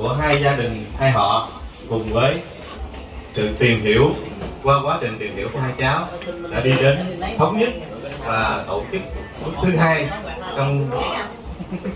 của hai gia đình, hai họ cùng với sự tìm hiểu, qua quá trình tìm hiểu của hai cháu đã đi đến thống nhất và tổ chức bước thứ hai trong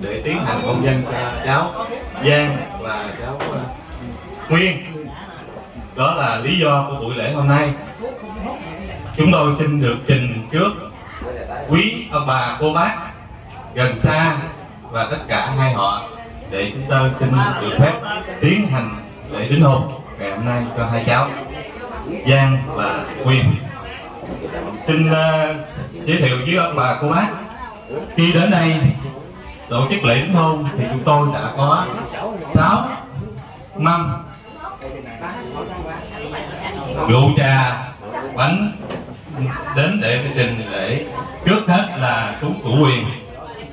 để tiến hành hôn nhân cho cháu Giang và cháu ờ, Nguyên. Đó là lý do của buổi lễ hôm nay. Chúng tôi xin được trình trước quý ông bà, cô bác gần xa và tất cả hai họ để chúng tôi xin được phép tiến hành lễ đính hôn ngày hôm nay cho hai cháu Giang và Quyên. Xin uh, giới thiệu với ông bà cô bác. Khi đến đây tổ chức lễ đính hôn thì chúng tôi đã có 6 mâm rượu trà bánh đến để trình lễ. Trước hết là chúng củ quyền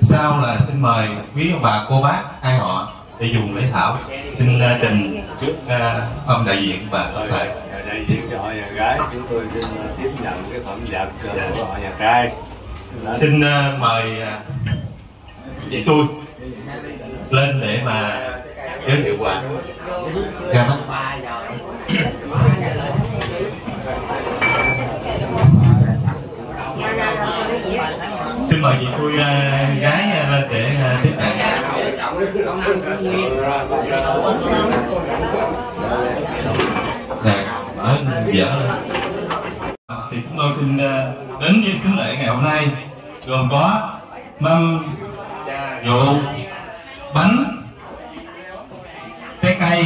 sau là xin mời quý ông bà cô bác hai họ để dùng lễ thảo. Xin uh, trình trước uh, ông đại diện và tổng thể đại diện cho họ nhà gái chúng tôi xin uh, tiếp nhận cái phẩm vật của họ nhà trai. Xin uh, mời uh, chị xui lên để mà giới thiệu quà ra mắt xin mời chị xui uh, à, gái uh, lên để uh, tiếp nhận Nè, dở thì chúng tôi xin đến với khánh lễ ngày hôm nay gồm có mâm rượu bánh trái cây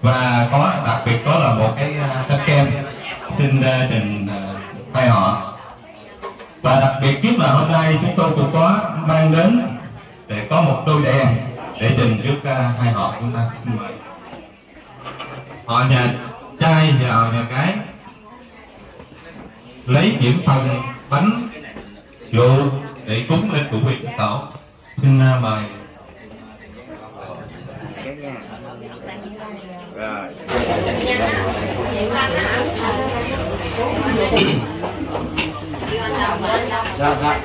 và có đặc biệt đó là một cái bánh kem. Xin trình uh, và là hôm nay chúng tôi cũng có mang đến để có một đôi đèn để trình trước uh, hai họ chúng ta. Xin mời. Họ nhà trai và họ nhà cái lấy những phần bánh rượu để cúng lên cụ vị tổ. Xin uh, mời. Dạ, dạ.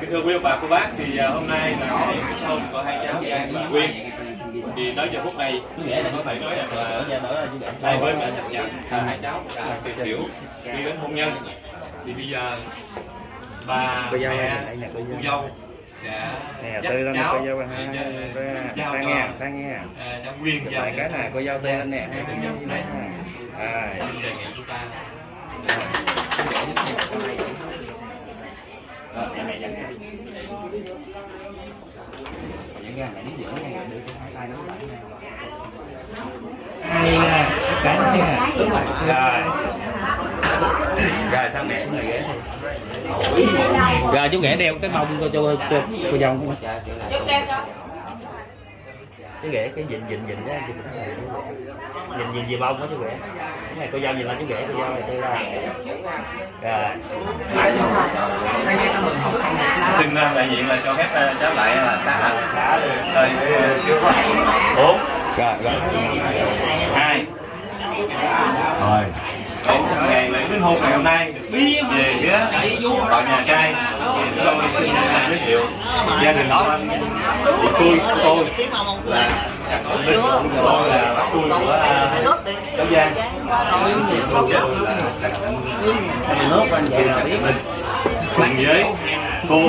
Kính thưa quý ông bà cô bác thì à, hôm nay là ngày hôn của hai cháu Giang và Nguyên thì tới giờ phút này có thể nói rằng là hai bên đã chấp nhận là hai cháu đã tìm hiểu đi đến hôn nhân thì bây giờ bà mẹ nè, cô dâu. Nè tươi lên cô đi hai giao ta nghe ta nghe à, lại cái này cô dâu tươi lên nè à à, rồi rồi sao mẹ xuống này ghế đi? Rồi chú ghẻ đeo cái bông cho cho cho cô dâu cái ghẻ cái dịnh dịnh dịnh đó nhìn nhìn về bông đó chú ghẻ cái này cô dâu nhìn lên chú ghẻ cô dâu này tôi ra. Rồi. Xin uh, đại diện là cho phép uh, cháu lại là xã. Xã đây bốn rồi rồi. Hai. Rồi đính hôn ngày hôm nay về phía họ nhà trai. Thì tôi xin giới thiệu gia đình của anh. Chị xui của tôi là của tôi là bác xui của à, cháu Giang. Chị xui của tôi là Anh Linh cùng với cô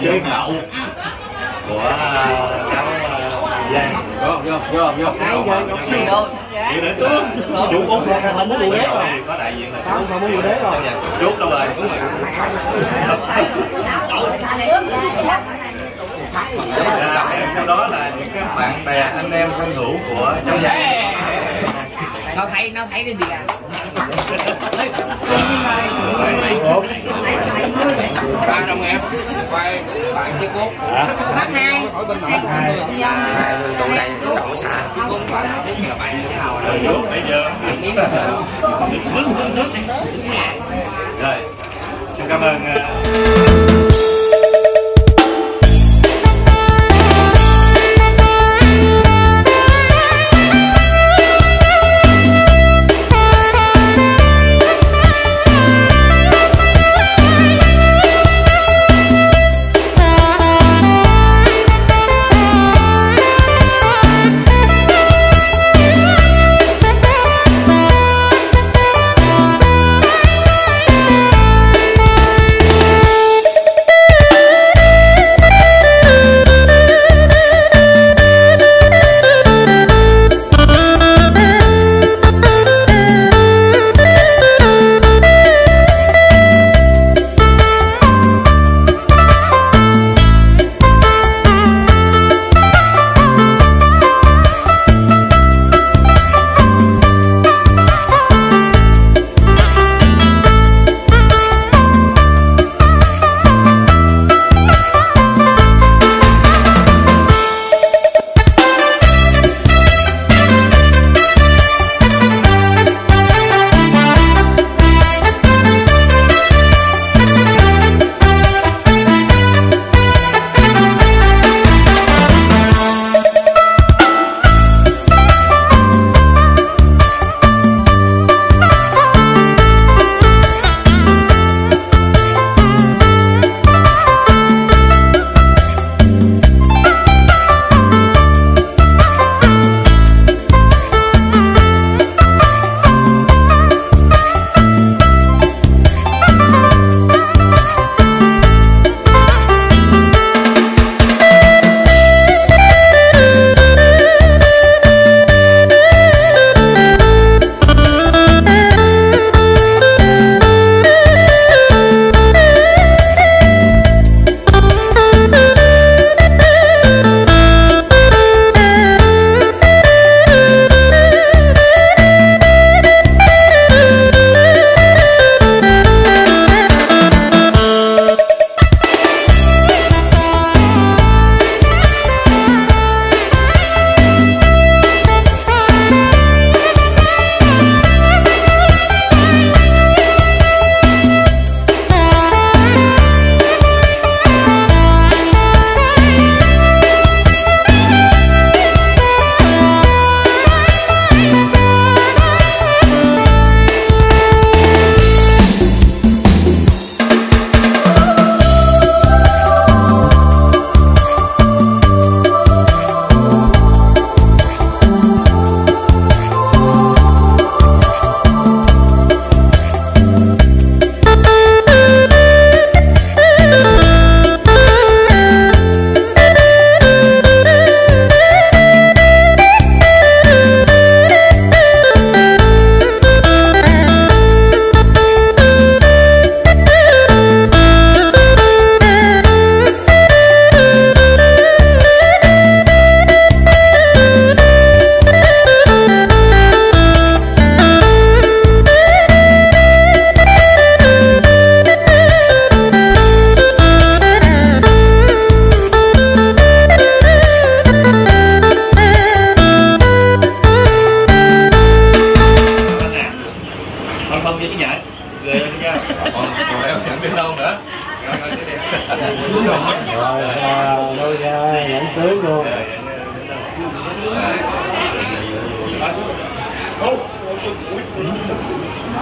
với cậu của à, cháu à, Giang. Vô vô vô vô Đi đến trước chú cũng không muốn đuổi rồi có đại diện là chú không muốn đuổi rồi. Chú đâu rồi? Đúng rồi. Sau đó là những cái bạn bè anh em thân hữu của cháu giang nó thấy nó thấy cái gì à ba đồng em quay bạn chiếc cốt bác hai hai tụ đây đậu xả chiếc cốt bạn là bạn nào Nước bây giờ rồi xin cảm ơn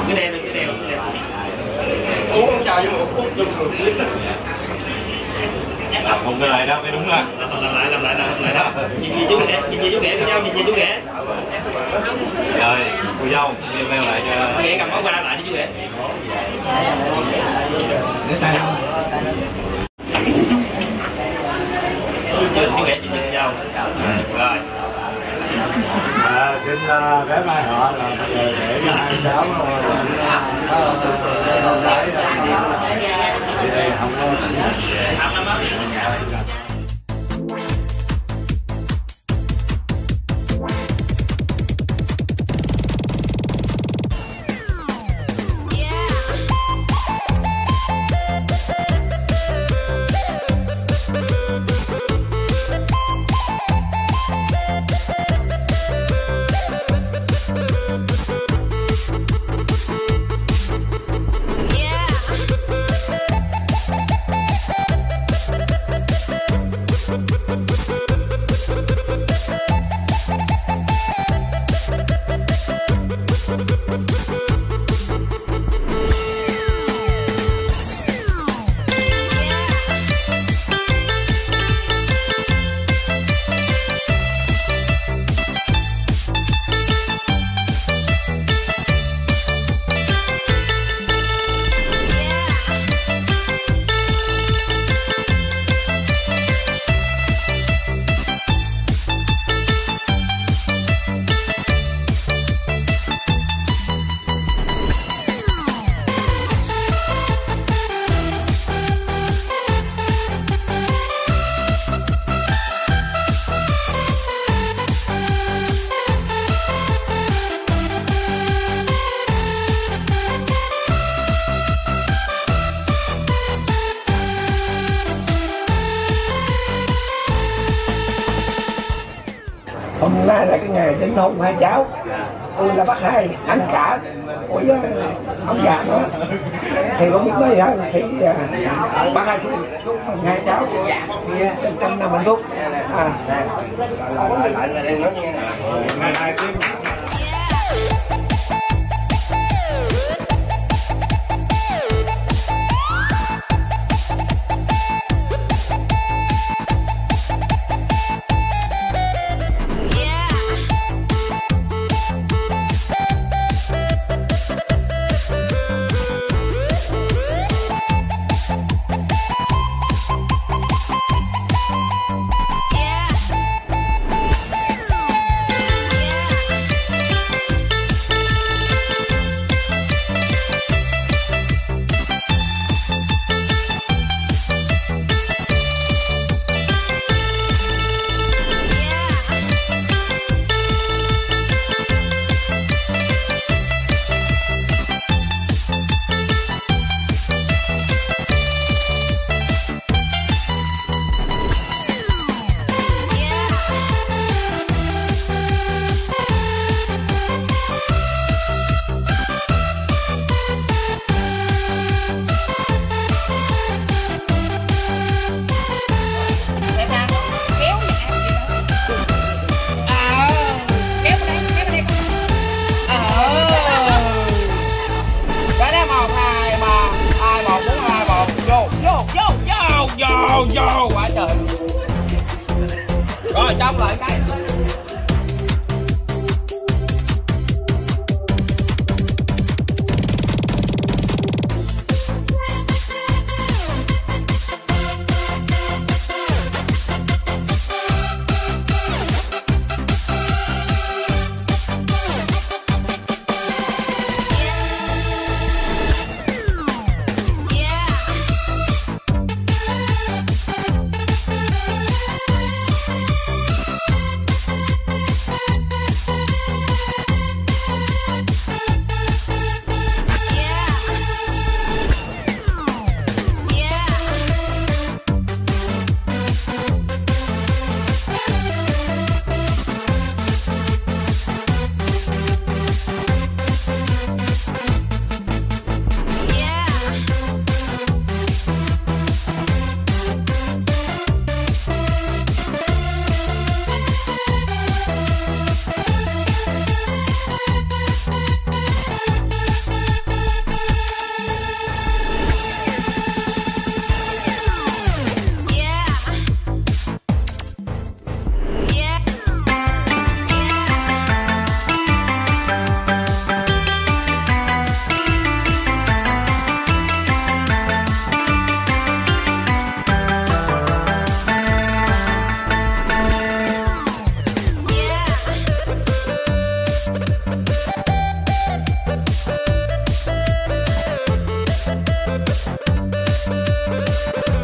Cái đeo đi, cái đeo, cái đeo làm không cái này đâu cái đúng là Làm làm lại, làm lại, làm lại đó. Nhìn gì chú ghẻ, nhìn gì chú ghẻ, cô dâu, nhìn gì chú ghẻ rồi cô dâu email lại cho Ghẻ cầm áo ba lại đi chú ghẻ Chưa, chú ghẻ, nhìn gì cô dâu Rồi à, xin bé mai họ là để cho hai cháu đấy không có hôn hai cháu. Tôi là bác hai anh cả. Của ông già nữa. Thì không biết nói gì hết. Thì uh, bác hai chúc hai cháu. Thì uh, trăm năm hạnh phúc. À, vô, vô, quá trời. Rồi, trong lại cái. フフフフ。